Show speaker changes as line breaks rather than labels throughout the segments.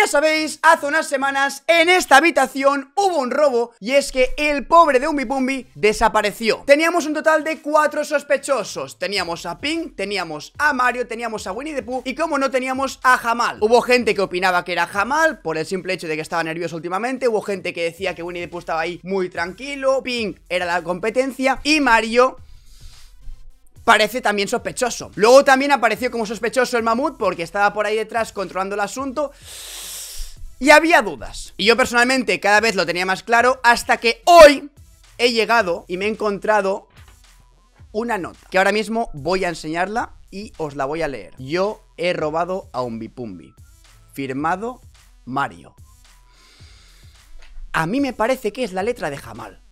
ya sabéis, hace unas semanas en esta habitación hubo un robo y es que el pobre de Umbipumbi desapareció. Teníamos un total de cuatro sospechosos. Teníamos a Pink, teníamos a Mario, teníamos a Winnie the Pooh y como no teníamos a Jamal. Hubo gente que opinaba que era Jamal por el simple hecho de que estaba nervioso últimamente. Hubo gente que decía que Winnie the Pooh estaba ahí muy tranquilo. Pink era la competencia y Mario parece también sospechoso. Luego también apareció como sospechoso el mamut porque estaba por ahí detrás controlando el asunto. Y había dudas. Y yo personalmente cada vez lo tenía más claro hasta que hoy he llegado y me he encontrado una nota. Que ahora mismo voy a enseñarla y os la voy a leer. Yo he robado a un bipumbi. Firmado Mario. A mí me parece que es la letra de Jamal.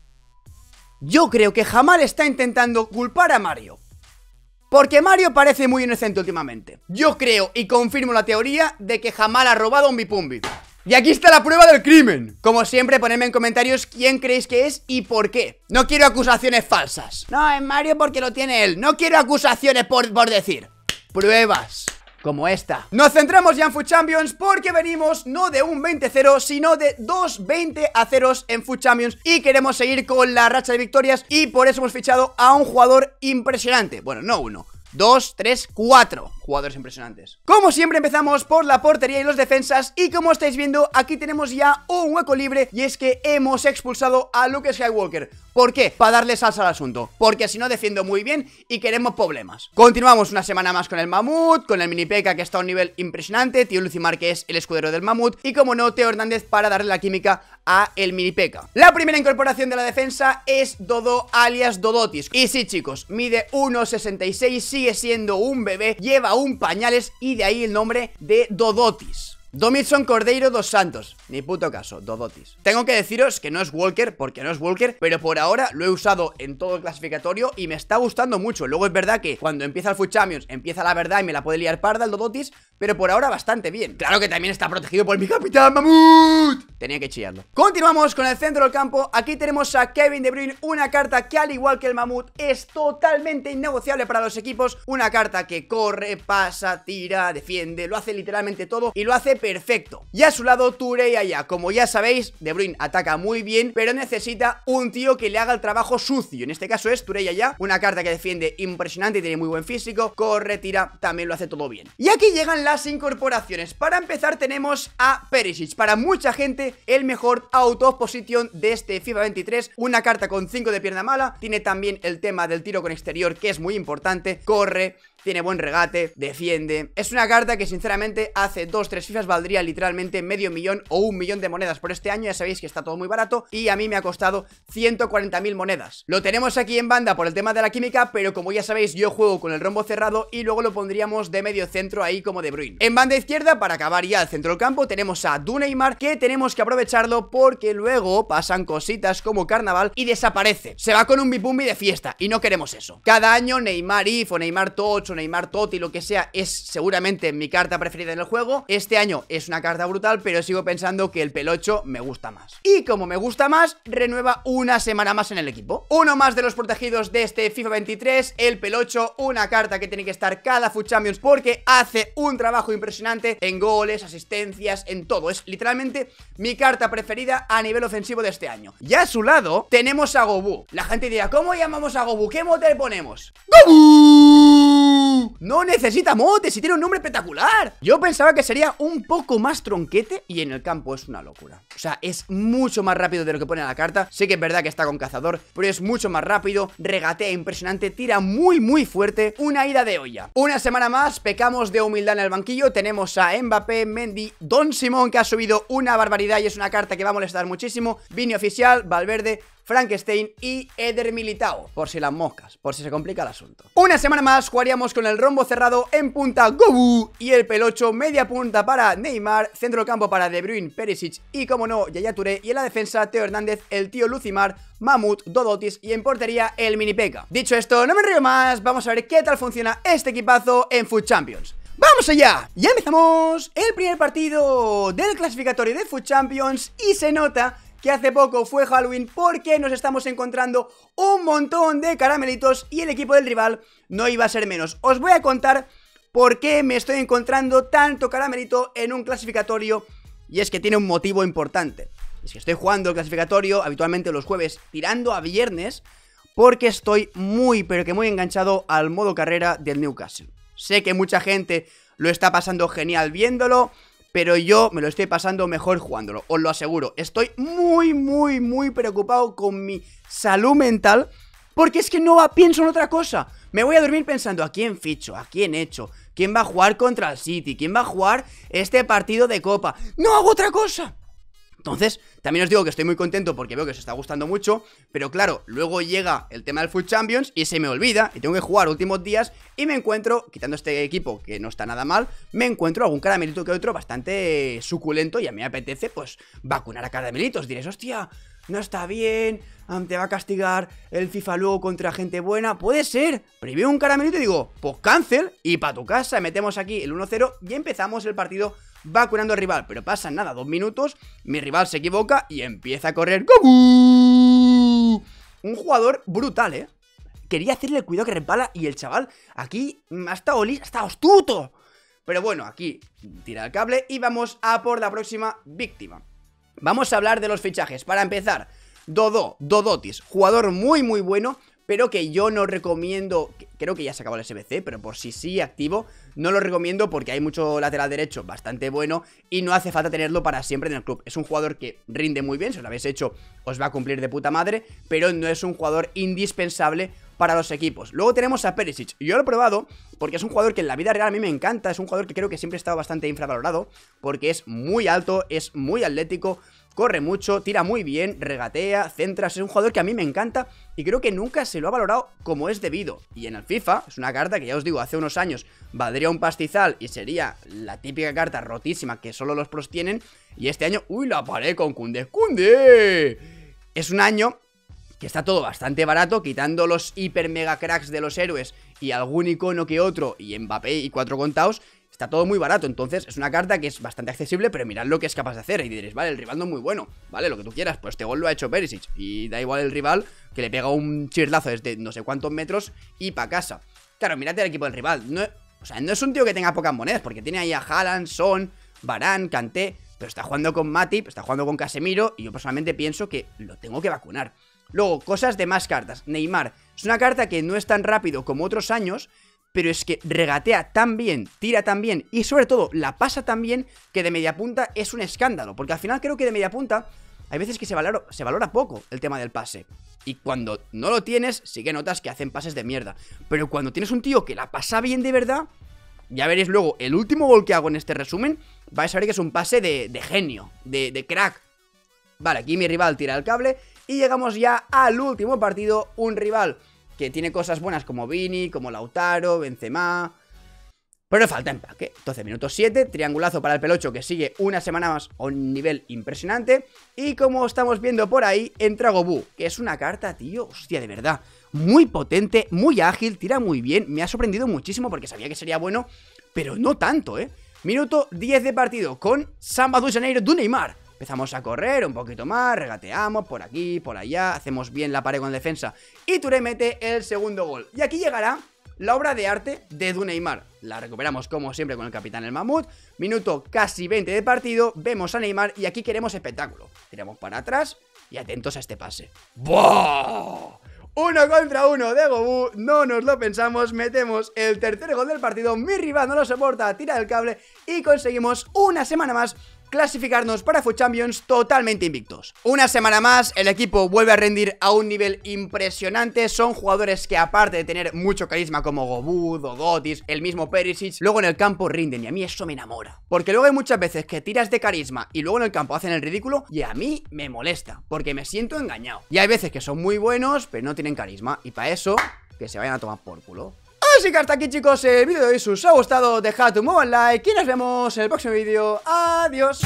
Yo creo que Jamal está intentando culpar a Mario. Porque Mario parece muy inocente últimamente. Yo creo y confirmo la teoría de que Jamal ha robado un Bipumbi. Y aquí está la prueba del crimen. Como siempre, ponedme en comentarios quién creéis que es y por qué. No quiero acusaciones falsas. No, es Mario porque lo tiene él. No quiero acusaciones por, por decir. Pruebas como esta. Nos centramos ya en Food Champions porque venimos no de un 20-0, sino de dos 20 a 0 en Food Champions y queremos seguir con la racha de victorias y por eso hemos fichado a un jugador impresionante. Bueno, no uno, dos, tres, cuatro jugadores impresionantes. Como siempre empezamos por la portería y los defensas y como estáis viendo aquí tenemos ya un hueco libre y es que hemos expulsado a Luke Skywalker. ¿Por qué? Para darle salsa al asunto, porque si no defiendo muy bien y queremos problemas. Continuamos una semana más con el Mamut, con el Mini P.E.K.K.A que está a un nivel impresionante, Tío Lucimar que es el escudero del Mamut y como no Teo Hernández para darle la química a el Mini P.E.K.K.A La primera incorporación de la defensa es Dodo alias Dodotis. Y sí chicos, mide 1.66, sigue siendo un bebé, lleva un pañales y de ahí el nombre de Dodotis. Domilson Cordeiro dos Santos. Ni puto caso, Dodotis. Tengo que deciros que no es Walker, porque no es Walker Pero por ahora lo he usado en todo el clasificatorio Y me está gustando mucho. Luego es verdad que cuando empieza el Food Empieza la verdad y me la puede liar parda el Dodotis Pero por ahora bastante bien Claro que también está protegido por mi capitán Mamut Tenía que chillarlo Continuamos con el centro del campo Aquí tenemos a Kevin De Bruyne Una carta que al igual que el Mamut Es totalmente innegociable para los equipos Una carta que corre, pasa, tira, defiende Lo hace literalmente todo Y lo hace perfecto. Y a su lado Touré allá. Como ya sabéis, De Bruyne ataca muy bien, pero necesita un tío que le haga el trabajo sucio. En este caso es Touré allá, una carta que defiende impresionante y tiene muy buen físico. Corre, tira, también lo hace todo bien. Y aquí llegan las incorporaciones. Para empezar tenemos a Perisic. Para mucha gente, el mejor out of position de este FIFA 23. Una carta con 5 de pierna mala. Tiene también el tema del tiro con exterior, que es muy importante. Corre, tiene buen regate, defiende. Es una carta que sinceramente hace 2-3 FIFAs valdría literalmente medio millón o un millón de monedas por este año. Ya sabéis que está todo muy barato y a mí me ha costado 140.000 monedas. Lo tenemos aquí en banda por el tema de la química, pero como ya sabéis yo juego con el rombo cerrado y luego lo pondríamos de medio centro ahí como de Bruin. En banda izquierda, para acabar ya el centro del campo, tenemos a Duneymar que tenemos que aprovecharlo porque luego pasan cositas como carnaval y desaparece. Se va con un bipumbi de fiesta y no queremos eso. Cada año Neymar If o Neymar Touch Neymar Totti, lo que sea, es seguramente mi carta preferida en el juego. Este año es una carta brutal, pero sigo pensando que el pelocho me gusta más. Y como me gusta más, renueva una semana más en el equipo. Uno más de los protegidos de este FIFA 23, el pelocho, una carta que tiene que estar cada Food Champions porque hace un trabajo impresionante en goles, asistencias, en todo. Es literalmente mi carta preferida a nivel ofensivo de este año. Y a su lado tenemos a Gobu. La gente dirá, ¿cómo llamamos a Gobu? ¿Qué mote le ponemos? ¡Gobu! No necesita motes y tiene un nombre espectacular. Yo pensaba que sería un poco más tronquete Y en el campo es una locura. O sea, es mucho más rápido de lo que pone la carta. Sé que es verdad que está con cazador Pero es mucho más rápido, regatea impresionante Tira muy muy fuerte, una ida de olla. Una semana más, pecamos de humildad en el banquillo Tenemos a Mbappé, Mendy, Don Simón Que ha subido una barbaridad y es una carta que va a molestar muchísimo. Vini oficial, Valverde, Frankenstein y Eder Militao, por si las moscas, por si se complica el asunto. Una semana más jugaríamos con el rombo cerrado en punta Gobu y el pelocho media punta para Neymar, centro campo para De Bruyne, Perisic y como no, Yaya Touré y en la defensa Teo Hernández, el tío Lucimar, Mamut, Dodotis y en portería el Mini Peca. Dicho esto, no me río más, vamos a ver qué tal funciona este equipazo en Food Champions. ¡Vamos allá! Ya empezamos el primer partido del clasificatorio de Food Champions y se nota que hace poco fue Halloween porque nos estamos encontrando un montón de caramelitos y el equipo del rival no iba a ser menos. Os voy a contar por qué me estoy encontrando tanto caramelito en un clasificatorio Y es que tiene un motivo importante. Es que estoy jugando el clasificatorio habitualmente los jueves tirando a viernes porque estoy muy, pero que muy enganchado al modo carrera del Newcastle. Sé que mucha gente lo está pasando genial viéndolo, pero yo me lo estoy pasando mejor jugándolo, os lo aseguro. Estoy muy, muy, muy preocupado con mi salud mental porque es que no pienso en otra cosa. Me voy a dormir pensando a quién ficho, a quién hecho, quién va a jugar contra el City, quién va a jugar este partido de copa. No hago otra cosa. Entonces, también os digo que estoy muy contento porque veo que os está gustando mucho, pero claro, luego llega el tema del Full Champions y se me olvida y tengo que jugar últimos días y me encuentro, quitando este equipo que no está nada mal, me encuentro algún caramelito que otro bastante suculento y a mí me apetece pues vacunar a caramelitos. Diréis, hostia, no está bien, te va a castigar el FIFA luego contra gente buena. Puede ser, veo un caramelito y digo, pues cancel y para tu casa, metemos aquí el 1-0 y empezamos el partido va curando al rival, pero pasan nada, dos minutos, mi rival se equivoca y empieza a correr Un jugador brutal, ¿eh? Quería hacerle el cuidado que repala y el chaval aquí ha estado, ha estado astuto. Pero bueno, aquí tira el cable y vamos a por la próxima víctima. Vamos a hablar de los fichajes. Para empezar, Dodo, Dodotis, jugador muy muy bueno, pero que yo no recomiendo, creo que ya se acabó el SBC, pero por si sí activo, no lo recomiendo porque hay mucho lateral derecho bastante bueno y no hace falta tenerlo para siempre en el club. Es un jugador que rinde muy bien, si lo habéis hecho os va a cumplir de puta madre, pero no es un jugador indispensable para los equipos. Luego tenemos a Perisic. Yo lo he probado porque es un jugador que en la vida real a mí me encanta, es un jugador que creo que siempre ha estado bastante infravalorado porque es muy alto, es muy atlético, corre mucho, tira muy bien, regatea, centras, es un jugador que a mí me encanta y creo que nunca se lo ha valorado como es debido. Y en el FIFA, es una carta que ya os digo, hace unos años valdría un pastizal y sería la típica carta rotísima que solo los pros tienen, y este año, uy, la paré con Kunde, Kunde. Es un año que está todo bastante barato, quitando los hiper mega cracks de los héroes y algún icono que otro, y Mbappé y cuatro contados, Está todo muy barato, entonces es una carta que es bastante accesible, pero mirad lo que es capaz de hacer. Y diréis, vale, el rival no es muy bueno, vale, lo que tú quieras, pues este gol lo ha hecho Perisic. Y da igual el rival que le pega un chirlazo desde no sé cuántos metros y pa' casa. Claro, mirad el equipo del rival. No, o sea, no es un tío que tenga pocas monedas, porque tiene ahí a Haaland, Son, Barán, Kanté, pero está jugando con Matip, está jugando con Casemiro, y yo personalmente pienso que lo tengo que vacunar. Luego, cosas de más cartas. Neymar. Es una carta que no es tan rápido como otros años, pero es que regatea tan bien, tira tan bien y sobre todo la pasa tan bien que de media punta es un escándalo. Porque al final creo que de media punta hay veces que se valora, poco el tema del pase. Y cuando no lo tienes, sí que notas que hacen pases de mierda. Pero cuando tienes un tío que la pasa bien de verdad, ya veréis luego, el último gol que hago en este resumen, vais a ver que es un pase de, genio, de, de crack. Vale, aquí mi rival tira el cable y llegamos ya al último partido, un rival que tiene cosas buenas como Vini, como Lautaro, Benzema... Pero le falta empaque. Entonces, minuto 7, triangulazo para el pelocho que sigue una semana más a un nivel impresionante. Y como estamos viendo por ahí, entra Gobu, que es una carta, tío, hostia, de verdad. Muy potente, muy ágil, tira muy bien. Me ha sorprendido muchísimo porque sabía que sería bueno, pero no tanto, ¿eh? Minuto 10 de partido con Samba de Janeiro Neymar. Empezamos a correr un poquito más, regateamos por aquí, por allá, hacemos bien la pared con defensa y Touré mete el segundo gol. Y aquí llegará la obra de arte de Neymar. La recuperamos como siempre con el capitán el mamut. Minuto casi 20 de partido, vemos a Neymar y aquí queremos espectáculo. Tiramos para atrás y atentos a este pase. ¡Buah! Uno contra uno de Gobu, no nos lo pensamos, metemos el tercer gol del partido, mi rival no lo soporta, tira el cable y conseguimos una semana más clasificarnos para Food Champions totalmente invictos. Una semana más, el equipo vuelve a rendir a un nivel impresionante, son jugadores que aparte de tener mucho carisma como Gobu, Dodotis, el mismo Perisic, luego en el campo rinden y a mí eso me enamora. Porque luego hay muchas veces que tiras de carisma y luego en el campo hacen el ridículo y a mí me molesta, porque me siento engañado. Y hay veces que son muy buenos, pero no tienen carisma y para eso, que se vayan a tomar por culo. Así que hasta aquí chicos el vídeo de hoy, si os ha gustado dejad un buen like y nos vemos en el próximo vídeo, adiós